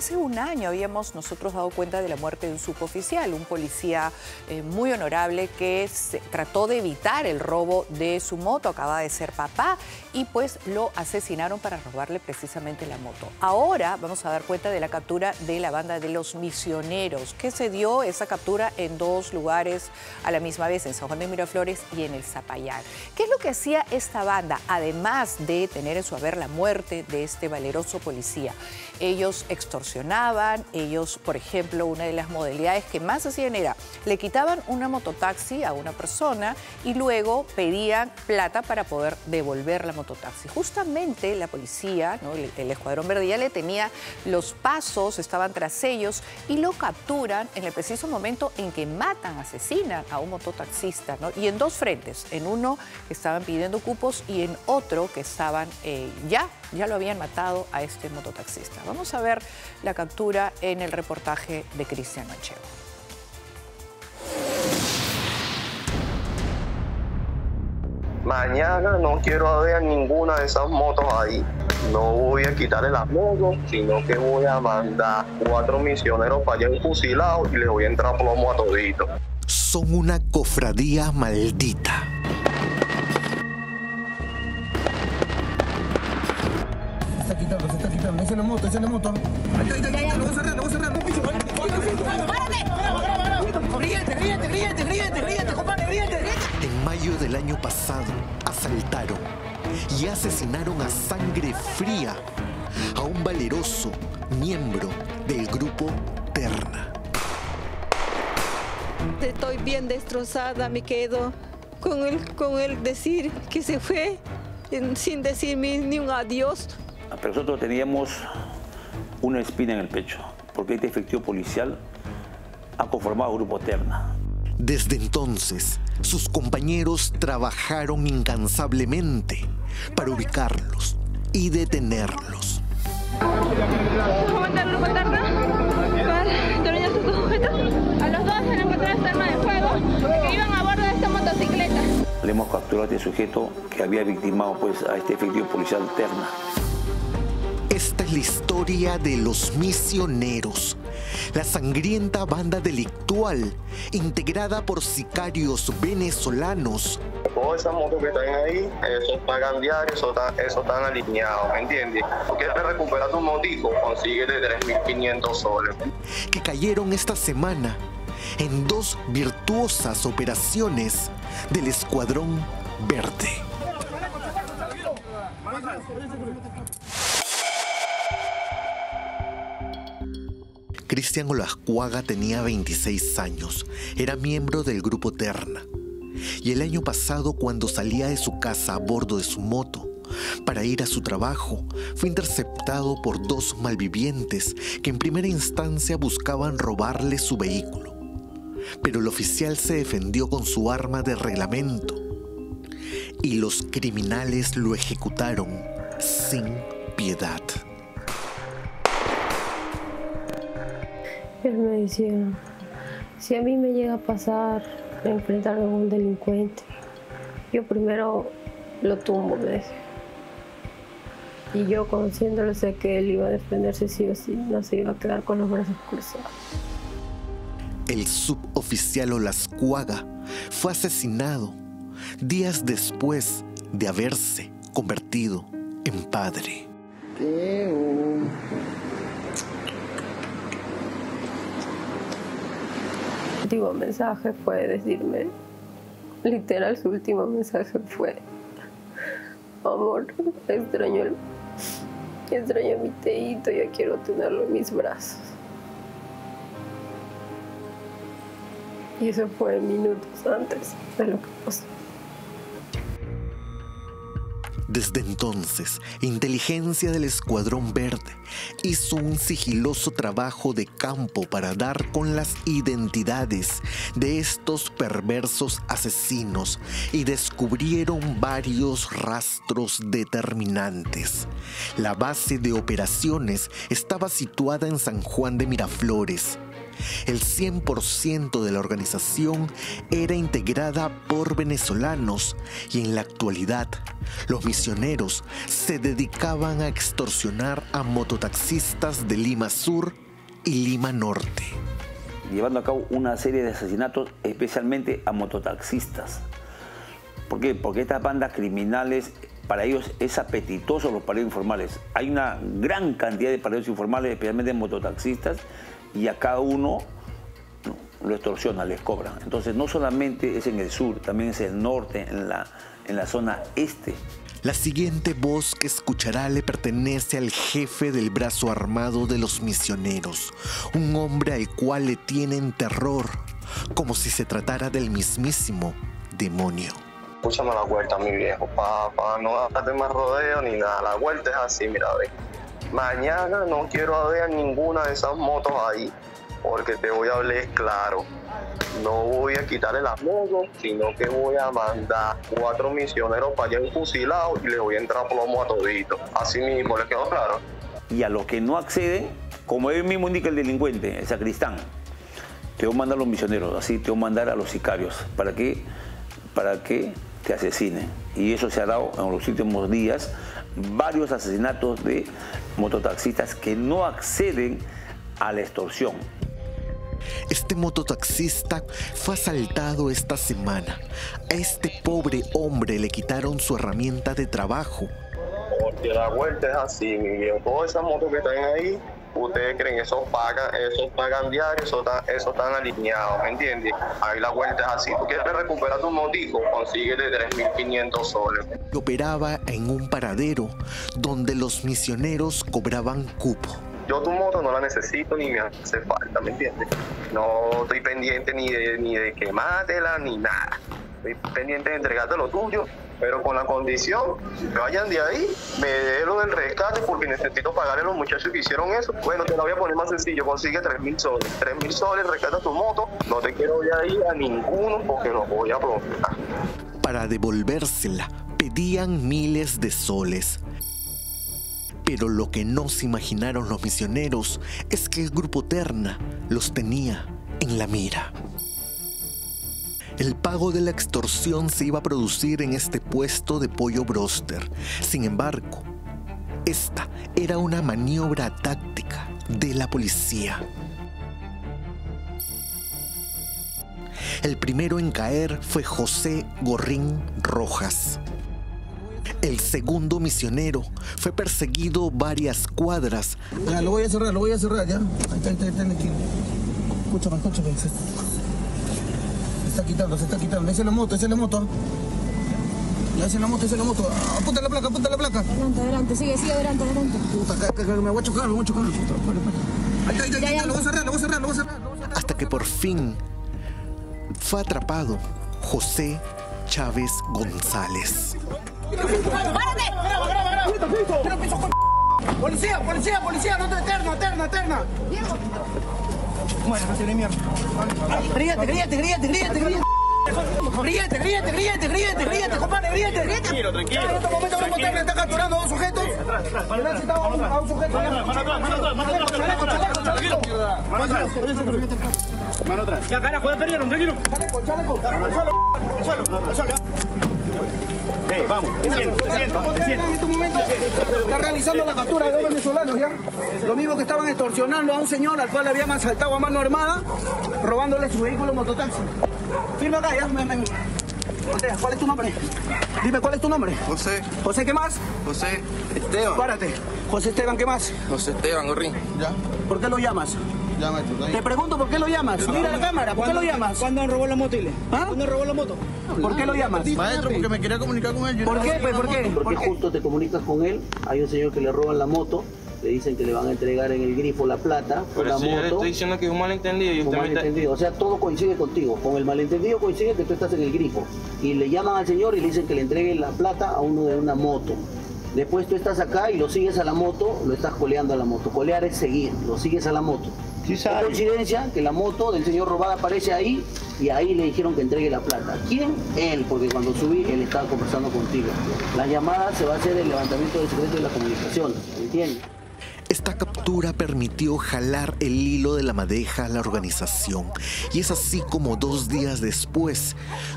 Hace un año habíamos nosotros dado cuenta de la muerte de un suboficial, un policía eh, muy honorable que trató de evitar el robo de su moto, acaba de ser papá y pues lo asesinaron para robarle precisamente la moto. Ahora vamos a dar cuenta de la captura de la banda de los misioneros, que se dio esa captura en dos lugares a la misma vez, en San Juan de Miraflores y en el Zapallar. ¿Qué es lo que hacía esta banda? Además de tener en su haber la muerte de este valeroso policía. Ellos ellos, por ejemplo, una de las modalidades que más hacían era, le quitaban una mototaxi a una persona y luego pedían plata para poder devolver la mototaxi. Justamente la policía, el, Escuadrón Verde ya le tenía los pasos, estaban tras ellos y lo capturan en el preciso momento en que matan, asesinan a un mototaxista, y en dos frentes, en uno que estaban pidiendo cupos y en otro que estaban eh, ya, ya lo habían matado a este mototaxista. Vamos a ver la captura en el reportaje de Cristian Manchego. Mañana no quiero ver ninguna de esas motos ahí. No voy a quitarle las motos, sino que voy a mandar cuatro misioneros para allá fusilados y le voy a entrar plomo a todito. Son una cofradía maldita en moto, mayo del año pasado, asaltaron y asesinaron a sangre fría a un valeroso miembro del grupo Terna. Estoy bien destrozada, me quedo con el, con el decir que se fue sin decirme ni un adiós. Pero nosotros teníamos una espina en el pecho, porque este efectivo policial ha conformado Grupo Terna. Desde entonces, sus compañeros trabajaron incansablemente para ubicarlos y detenerlos. A los dos se arma de fuego que iban a bordo de esta motocicleta. Le hemos capturado a este sujeto que había victimado pues, a este efectivo policial Terna. La historia de los misioneros, la sangrienta banda delictual integrada por sicarios venezolanos. Todas esas motos que están ahí, esos pagan diarios, esos están, alineados, ¿me entiendes? ¿Quieres recuperar tu motico? Consigue de 3.500 soles. Que cayeron esta semana en dos virtuosas operaciones del Escuadrón Verde. Cristian Olascuaga tenía 26 años, era miembro del grupo Terna. Y el año pasado, cuando salía de su casa a bordo de su moto para ir a su trabajo, fue interceptado por dos malvivientes que en primera instancia buscaban robarle su vehículo. Pero el oficial se defendió con su arma de reglamento y los criminales lo ejecutaron sin piedad. Él me decía, si a mí me llega a pasar enfrentarme con un delincuente, yo primero lo tumbo, me decía. Y yo conociéndolo sé que él iba a defenderse sí o sí, no se iba a quedar con los brazos cruzados. El suboficial Olascuaga fue asesinado días después de haberse convertido en padre. Último mensaje fue decirme, literal su último mensaje fue, amor, extraño, extraño a mi teito, ya quiero tenerlo en mis brazos. Y eso fue minutos antes de lo que pasó. Desde entonces, inteligencia del Escuadrón Verde hizo un sigiloso trabajo de campo para dar con las identidades de estos perversos asesinos y descubrieron varios rastros determinantes. La base de operaciones estaba situada en San Juan de Miraflores el 100% de la organización era integrada por venezolanos y en la actualidad los misioneros se dedicaban a extorsionar a mototaxistas de Lima Sur y Lima Norte. Llevando a cabo una serie de asesinatos especialmente a mototaxistas. ¿Por qué? Porque estas bandas criminales para ellos es apetitoso los parados informales. Hay una gran cantidad de parados informales, especialmente mototaxistas, y a cada uno lo extorsiona, les cobra. Entonces no solamente es en el sur, también es en el norte, en la, en la zona este. La siguiente voz que escuchará le pertenece al jefe del brazo armado de los misioneros, un hombre al cual le tienen terror, como si se tratara del mismísimo demonio. Escúchame la vuelta, mi viejo, para no darte más rodeo ni nada. La vuelta es así, mira, ve. Mañana no quiero ver ninguna de esas motos ahí, porque te voy a hablar claro. No voy a quitarle las motos, sino que voy a mandar cuatro misioneros para allá fusilados y le voy a entrar plomo a todito. Así mismo, ¿le quedó claro? Y a los que no acceden, como él mismo indica el delincuente, el sacristán, te voy a mandar a los misioneros, así te voy a mandar a los sicarios. ¿Para qué? Para que te asesinen. Y eso se ha dado en los últimos días, varios asesinatos de mototaxistas que no acceden a la extorsión. Este mototaxista fue asaltado esta semana. A este pobre hombre le quitaron su herramienta de trabajo. Porque la vuelta es así, mi viejo. Todas esas motos que están ahí ustedes creen que esos pagan, esos pagan diario, esos están, están alineados, ¿me entiendes? Ahí la vuelta es así. Tú quieres recuperar tu motico, consigue de 3.500 soles. Operaba en un paradero donde los misioneros cobraban cupo. Yo tu moto no la necesito ni me hace falta, ¿me entiendes? No estoy pendiente ni de, ni de quemártela ni nada. Estoy pendiente de entregarte lo tuyo pero con la condición que vayan de ahí, me dé lo del rescate porque necesito pagarle a los muchachos que hicieron eso. Bueno, te lo voy a poner más sencillo, consigue 3 mil soles. 3 mil soles, rescata tu moto, no te quiero ir a ninguno porque los voy a provocar. Para devolvérsela, pedían miles de soles. Pero lo que no se imaginaron los misioneros es que el grupo Terna los tenía en la mira. El pago de la extorsión se iba a producir en este puesto de pollo broster. Sin embargo, esta era una maniobra táctica de la policía. El primero en caer fue José Gorrín Rojas. El segundo misionero fue perseguido varias cuadras. Lo voy a cerrar, lo voy a cerrar, ya. Ahí está, ahí está, ahí está. Escúchame, escúchame quitando, se está quitando. Esa es la moto, esa es la moto. Ya, es la moto, esa es la moto. Apunta la placa, apunta la placa. Adelante, adelante, sigue, sigue, adelante, adelante. Puta, me voy a chocar, me voy a chocar. Ahí está, ahí está, ahí está, lo voy a cerrar, lo voy a cerrar, lo voy a cerrar. Hasta que por fin fue atrapado José Chávez González. ¡Párate! ¡Policía, policía, policía! ¡No te eterna, eterna, eterna! Bueno, no tiene mierda. Gríete, gríete, gríete, gríete, gríete. Gríete, gríete, gríete, gríete, gríete, compadre, gríete. Tranquilo, tranquilo. En este momento vamos a está capturando a dos sujetos. a un sujeto. Mano atrás, mano atrás, mano atrás. Tranquilo. Mano atrás. Mano atrás. Ya, carajo, ya perdieron, tranquilo. Chaleco, chaleco. Al suelo, al suelo, al suelo. Vamos, te siento, te siento, te En este momento está realizando la captura de dos venezolanos, ¿ya? Lo mismo que estaban extorsionando a un señor al cual le habían asaltado a mano armada, robándole su vehículo mototaxi. Firma acá, ¿ya? ¿Cuál es tu nombre? Dime, ¿cuál es tu nombre? José. ¿José qué más? José Esteban. Párate. José Esteban, ¿qué más? José Esteban Gorrín. ¿Ya? ¿Por qué lo llamas? Te pregunto por qué lo llamas. Mira la cámara, ¿por qué lo llamas? ¿Cuándo robó la moto, Ile? ¿Ah? ¿Cuándo robó la moto? ¿Por qué lo llamas? Maestro, porque me quería comunicar con él. ¿Por qué? Pues, ¿Por qué? Porque justo te comunicas con él, hay un señor que le roban la moto, le dicen que le van a entregar en el grifo la plata por la moto. Yo le estoy diciendo que es un malentendido. Y un malentendido. O sea, todo coincide contigo. Con el malentendido coincide que tú estás en el grifo. Y le llaman al señor y le dicen que le entregue la plata a uno de una moto. Después tú estás acá y lo sigues a la moto, lo estás coleando a la moto. Colear es seguir, lo sigues a la moto. Sí coincidencia que la moto del señor robada aparece ahí y ahí le dijeron que entregue la plata. ¿Quién? Él, porque cuando subí él estaba conversando contigo. La llamada se va a hacer el levantamiento del secreto de la comunicación, ¿entiendes? Esta captura permitió jalar el hilo de la madeja a la organización y es así como dos días después,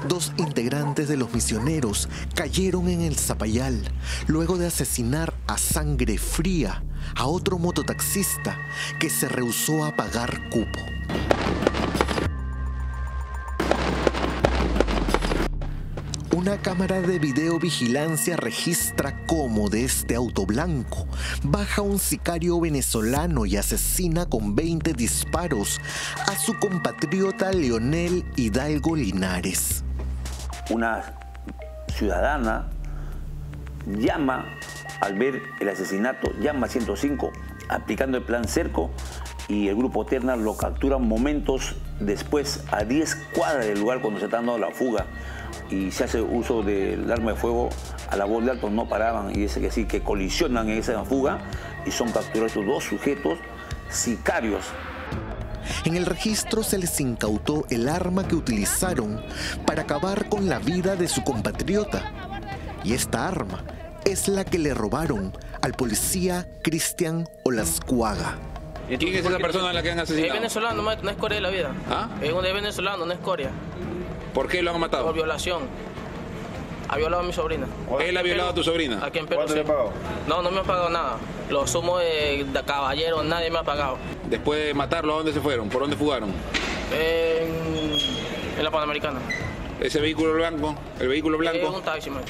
dos integrantes de los misioneros cayeron en el Zapayal luego de asesinar a sangre fría a otro mototaxista que se rehusó a pagar cupo. Una cámara de videovigilancia registra cómo de este auto blanco baja un sicario venezolano y asesina con 20 disparos a su compatriota Leonel Hidalgo Linares. Una ciudadana llama al ver el asesinato, llama a 105 aplicando el plan cerco y el grupo Terna lo captura momentos después a 10 cuadras del lugar cuando se está dando la fuga y se hace uso del arma de fuego a la voz de alto no paraban y dice que sí, que colisionan en esa fuga y son capturados dos sujetos sicarios. En el registro se les incautó el arma que utilizaron para acabar con la vida de su compatriota. Y esta arma es la que le robaron al policía Cristian Olascuaga. ¿Quién es esa persona a la que han asesinado? Es venezolano, no es Corea de la vida. ¿Ah? Es un venezolano, no es Corea. ¿Por qué lo han matado? Por violación. Ha violado a mi sobrina. ¿Él ha violado a tu sobrina? Aquí en Perú, ¿Cuánto sí. le ha pagado? No, no me ha pagado nada. Los sumos de, de caballero, nadie me ha pagado. Después de matarlo, ¿a dónde se fueron? ¿Por dónde fugaron? En, en la Panamericana. ¿Ese vehículo blanco? ¿El vehículo blanco? un taxi, man.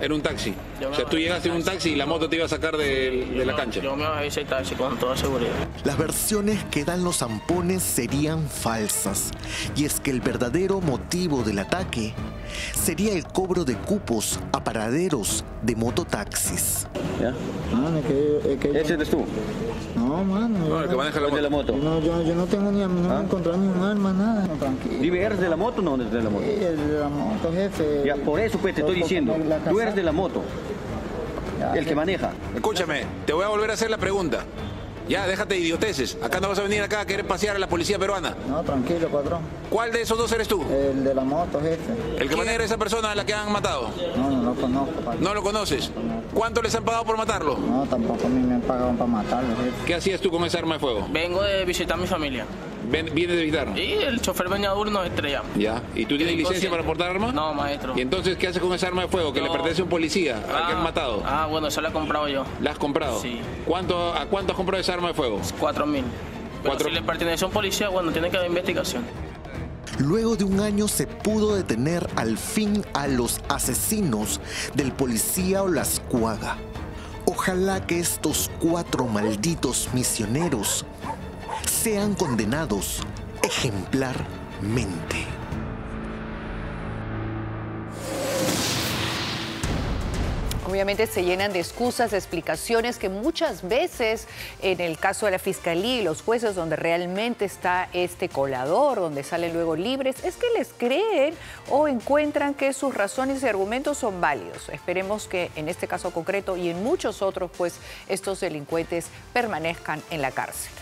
Era un taxi. Yo me O sea, tú llegaste en un taxi y la moto te iba a sacar de, de la cancha. Yo me bajé ese taxi con toda seguridad. Las versiones que dan los zampones serían falsas, y es que el verdadero motivo del ataque sería el cobro de cupos a paraderos de mototaxis. ¿Ya? Mano, es que, es que ¿Ese eres tú? No, mano. No, el que maneja la de la moto. No, yo, yo no tengo ni, no ¿Ah? me encontré ni un arma, nada. No, tranquilo. Dime, ¿eres de la moto o no eres de la moto? Sí, el de la moto, jefe. Ya, por eso pues te estoy diciendo, tú eres de la moto, el que maneja. Escúchame, te voy a volver a hacer la pregunta. Ya, déjate de idioteces. Acá no vas a venir acá a querer pasear a la policía peruana. No, tranquilo, patrón. ¿Cuál de esos dos eres tú? El de la moto, jefe. ¿El que maneja a esa persona a la que han matado? No, no lo conozco, patrón. ¿No lo conoces? ¿Cuánto les han pagado por matarlo? No, tampoco a mí me han pagado para matarlo, jefe. ¿Qué hacías tú con esa arma de fuego? Vengo de visitar a mi familia. Ven- ¿Vienes de visitar? Y el chofer venía duro y nos estrellamos. Ya. ¿Y tú tienes licencia para portar arma? No, maestro. ¿Y entonces qué haces con esa arma de fuego que le pertenece a un policía al que han matado? Ah, bueno, esa la he comprado yo. ¿La has comprado? Sí. ¿Cuánto, ¿A cuánto has comprado esa arma de fuego? Cuatro mil. Pero Cuatro- si le pertenece a un policía, bueno, tiene que haber investigación. Luego de un año se pudo detener al fin a los asesinos del policía Olascuaga. Ojalá que estos cuatro malditos misioneros sean condenados ejemplarmente. Obviamente se llenan de excusas, de explicaciones que muchas veces en el caso de la fiscalía y los jueces donde realmente está este colador, donde salen luego libres, es que les creen o encuentran que sus razones y argumentos son válidos. Esperemos que en este caso concreto y en muchos otros, pues estos delincuentes permanezcan en la cárcel.